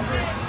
Calvary.